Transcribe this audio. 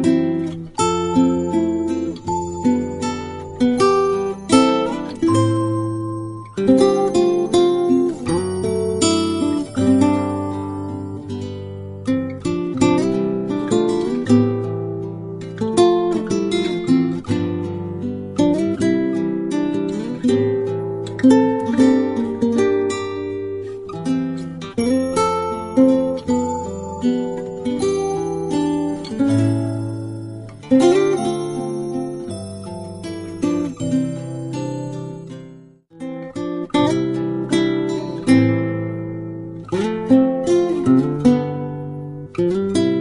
Bye. Música